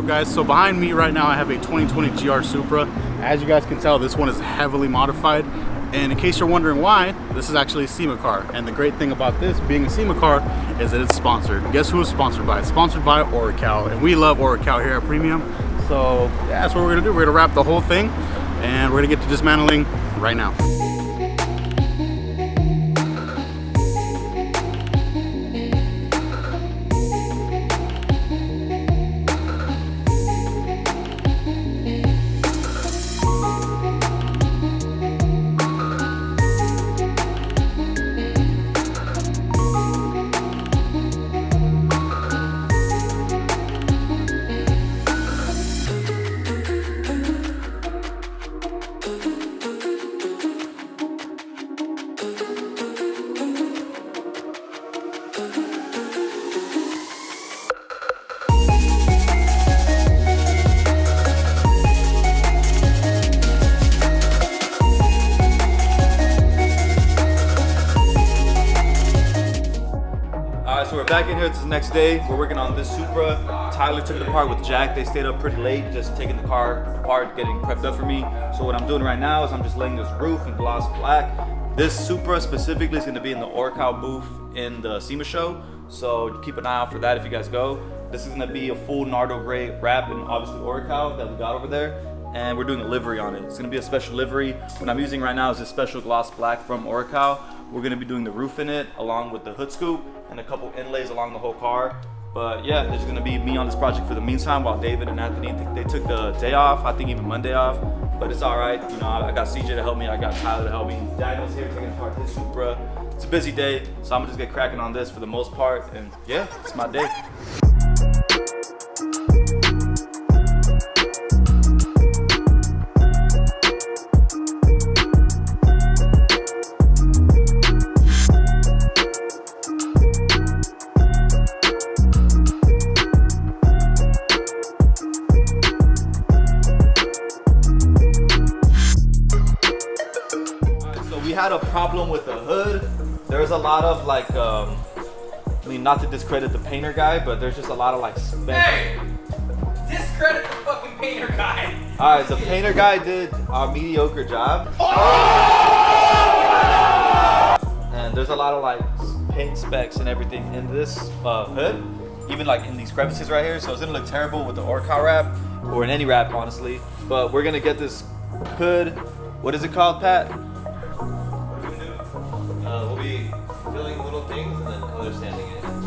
up guys? So behind me right now I have a 2020 GR Supra. As you guys can tell, this one is heavily modified. And in case you're wondering why, this is actually a SEMA car. And the great thing about this being a SEMA car is that it's sponsored. Guess who is sponsored by? It's sponsored by Oracal. And we love Oracal here at Premium. So yeah, that's what we're gonna do. We're gonna wrap the whole thing and we're gonna get to dismantling right now. Here. It's the next day. We're working on this Supra. Tyler took it apart with Jack. They stayed up pretty late, just taking the car apart, getting prepped up for me. So what I'm doing right now is I'm just laying this roof in gloss black. This Supra specifically is gonna be in the Oracal booth in the SEMA show. So keep an eye out for that if you guys go. This is gonna be a full Nardo gray wrap and obviously Oracal that we got over there. And we're doing a livery on it. It's gonna be a special livery. What I'm using right now is this special gloss black from Oracal. We're gonna be doing the roof in it along with the hood scoop and a couple inlays along the whole car. But yeah, there's gonna be me on this project for the meantime while David and Anthony, they took the day off, I think even Monday off. But it's all right, you know, I got CJ to help me, I got Tyler to help me. Daniel's here taking apart his Supra. It's a busy day, so I'm gonna just get cracking on this for the most part. And yeah, it's my day. Discredit the painter guy, but there's just a lot of like. Hey! Discredit the fucking painter guy. All right, the painter guy did a mediocre job. And there's a lot of like paint specs and everything in this uh, hood, even like in these crevices right here. So it's gonna look terrible with the Oracal wrap or in any wrap, honestly. But we're gonna get this hood. What is it called, Pat?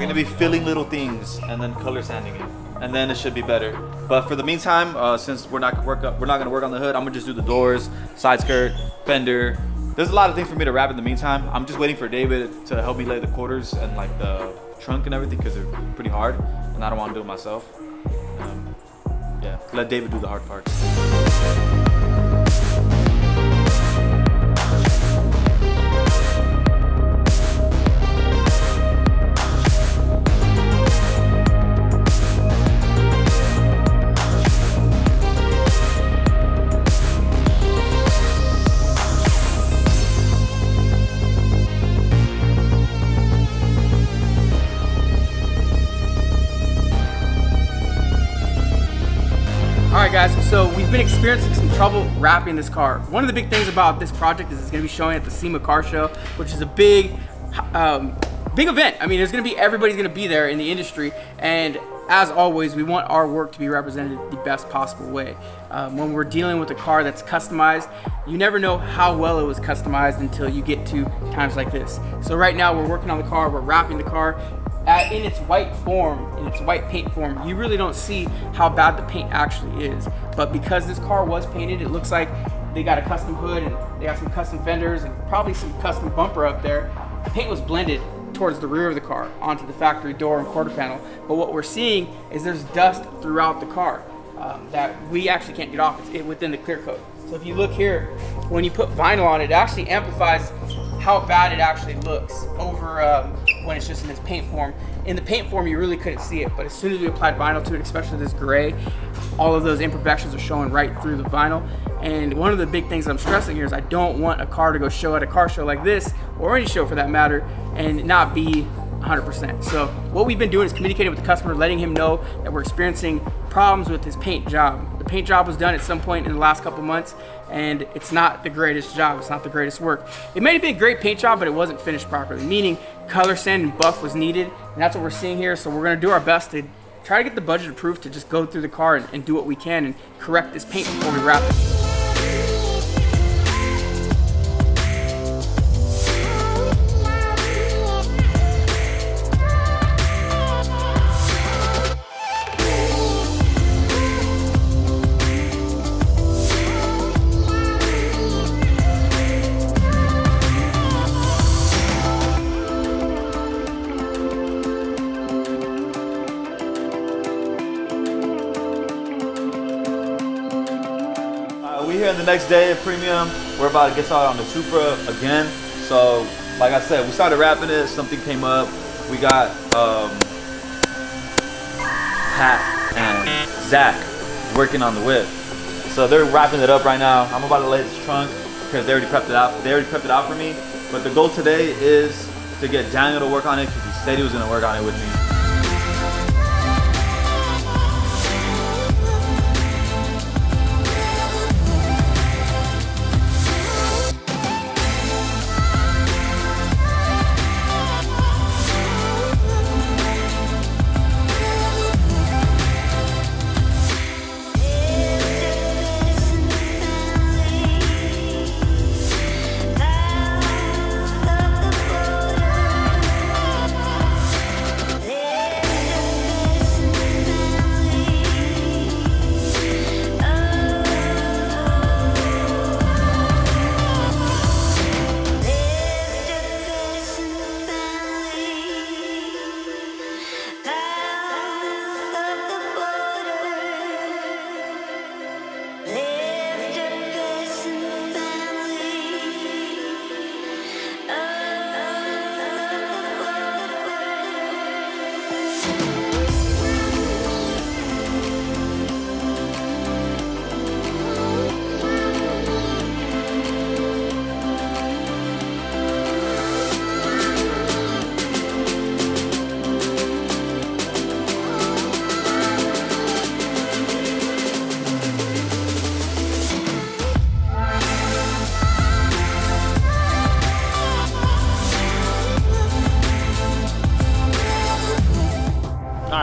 We're gonna be filling little things and then color sanding it, and then it should be better. But for the meantime, uh, since we're not work up, we're not gonna work on the hood, I'm gonna just do the doors, side skirt, fender. There's a lot of things for me to wrap in the meantime. I'm just waiting for David to help me lay the quarters and like the trunk and everything because they're pretty hard, and I don't want to do it myself. Um, yeah, let David do the hard part. Been experiencing some trouble wrapping this car. One of the big things about this project is it's going to be showing at the SEMA Car Show, which is a big, um, big event. I mean, there's going to be everybody's going to be there in the industry, and as always, we want our work to be represented the best possible way. Um, when we're dealing with a car that's customized, you never know how well it was customized until you get to times like this. So right now, we're working on the car, we're wrapping the car at, in its white form, in its white paint form, you really don't see how bad the paint actually is. But because this car was painted, it looks like they got a custom hood and they got some custom fenders and probably some custom bumper up there. The paint was blended towards the rear of the car onto the factory door and quarter panel. But what we're seeing is there's dust throughout the car um, that we actually can't get off. It's within the clear coat. So if you look here, when you put vinyl on it, it actually amplifies how bad it actually looks over um, when it's just in its paint form. In the paint form, you really couldn't see it, but as soon as we applied vinyl to it, especially this gray, all of those imperfections are showing right through the vinyl. And one of the big things I'm stressing here is I don't want a car to go show at a car show like this, or any show for that matter, and not be 100%. So what we've been doing is communicating with the customer, letting him know that we're experiencing problems with his paint job. Paint job was done at some point in the last couple months, and it's not the greatest job. It's not the greatest work. It may have been a great paint job, but it wasn't finished properly, meaning color sand and buff was needed, and that's what we're seeing here. So we're gonna do our best to try to get the budget approved to just go through the car and, and do what we can and correct this paint before we wrap it. The next day at Premium. We're about to get started on the Supra again. So, like I said, we started wrapping it. Something came up. We got um, Pat and Zach working on the whip. So they're wrapping it up right now. I'm about to lay this trunk because they already prepped it out. They already prepped it out for me. But the goal today is to get Daniel to work on it because he said he was gonna work on it with me.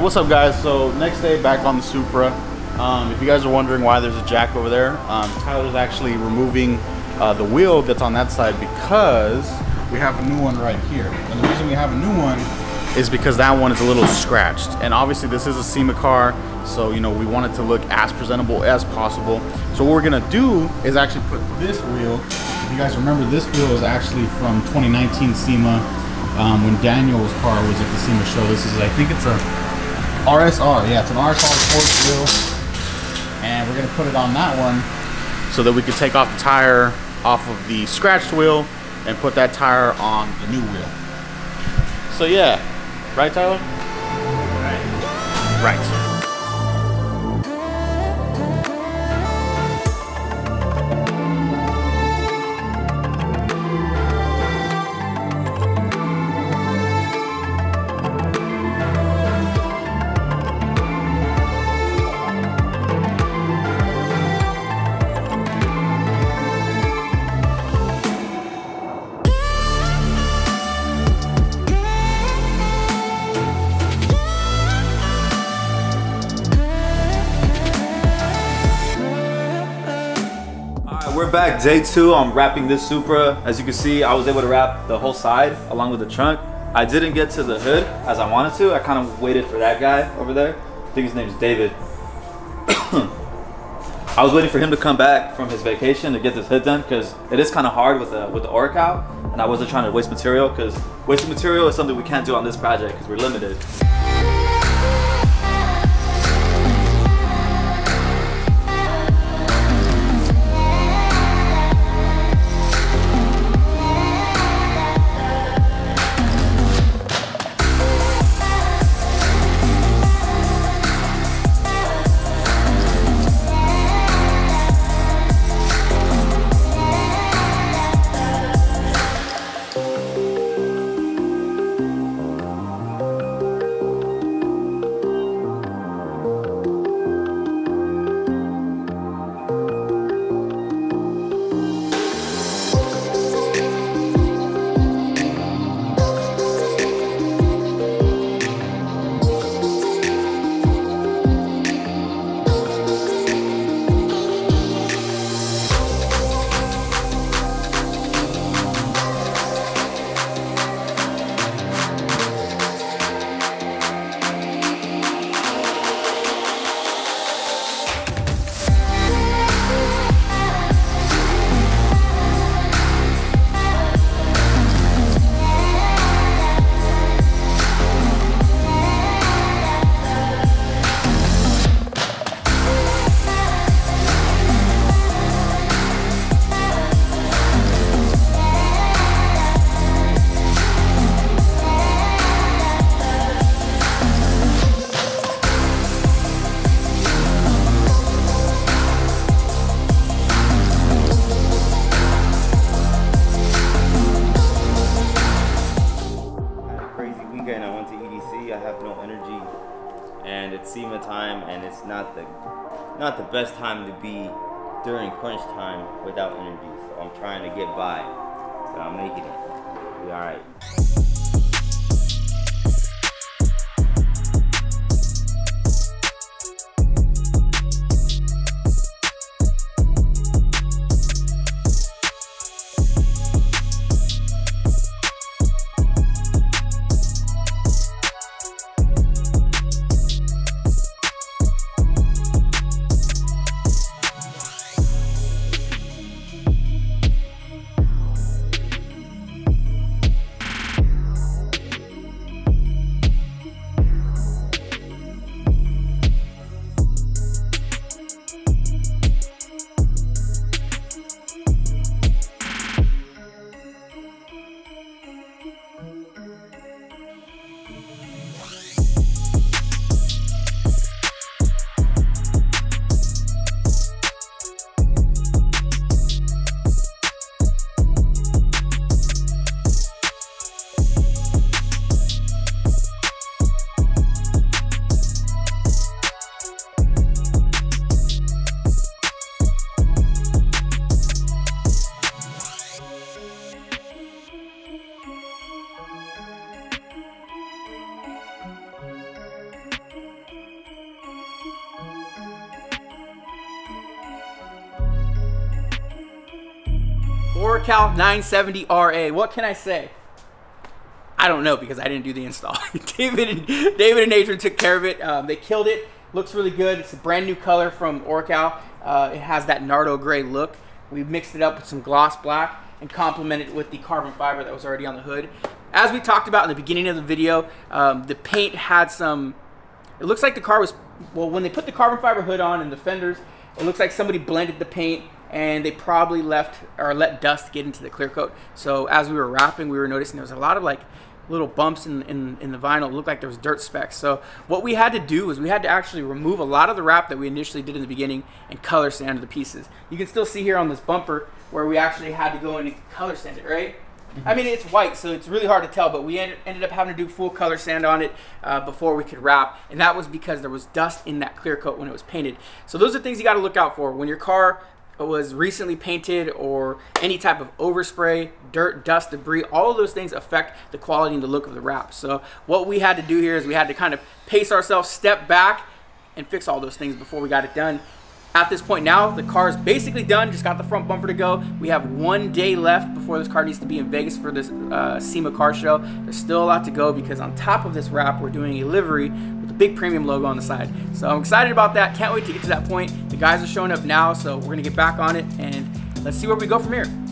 Right, what's up, guys? So next day, back on the Supra. Um, if you guys are wondering why there's a jack over there, um, Tyler's actually removing uh, the wheel that's on that side because we have a new one right here. And the reason we have a new one is because that one is a little scratched. And obviously, this is a SEMA car, so you know we want it to look as presentable as possible. So what we're gonna do is actually put this wheel. If you guys remember, this wheel is actually from 2019 SEMA um, when Daniel's car was at the SEMA show. This is, I think it's a RSR, yeah, it's an RSR sports wheel. And we're gonna put it on that one so that we can take off the tire off of the scratched wheel and put that tire on the new wheel. So yeah, right Tyler? Right. Right. Day two. I'm wrapping this Supra. As you can see, I was able to wrap the whole side along with the trunk. I didn't get to the hood as I wanted to. I kind of waited for that guy over there. I think his name is David. I was waiting for him to come back from his vacation to get this hood done because it is kind of hard with the with the Oracal, and I wasn't trying to waste material because wasting material is something we can't do on this project because we're limited. And it's SEMA time, and it's not the not the best time to be during crunch time without energy. So I'm trying to get by, but I'm making it. Be all right. Oracal 970RA. What can I say? I don't know because I didn't do the install. David and David and Adrian took care of it. Um, they killed it. Looks really good. It's a brand new color from Oracal. Uh, it has that Nardo gray look. We mixed it up with some gloss black and complemented it with the carbon fiber that was already on the hood. As we talked about in the beginning of the video, um, the paint had some. It looks like the car was well when they put the carbon fiber hood on and the fenders. It looks like somebody blended the paint and they probably left or let dust get into the clear coat. So as we were wrapping, we were noticing there was a lot of like little bumps in, in, in the vinyl. It looked like there was dirt specks. So what we had to do was we had to actually remove a lot of the wrap that we initially did in the beginning and color sand the pieces. You can still see here on this bumper where we actually had to go in and color sand it, right? I mean, it's white, so it's really hard to tell, but we ended, ended up having to do full color sand on it uh, before we could wrap, and that was because there was dust in that clear coat when it was painted. So those are things you got to look out for when your car was recently painted or any type of overspray, dirt, dust, debris, all of those things affect the quality and the look of the wrap. So what we had to do here is we had to kind of pace ourselves, step back, and fix all those things before we got it done. At this point now, the car is basically done. Just got the front bumper to go. We have one day left before this car needs to be in Vegas for this uh, SEMA car show. There's still a lot to go because on top of this wrap, we're doing a livery big premium logo on the side. So I'm excited about that. Can't wait to get to that point. The guys are showing up now, so we're gonna get back on it and let's see where we go from here.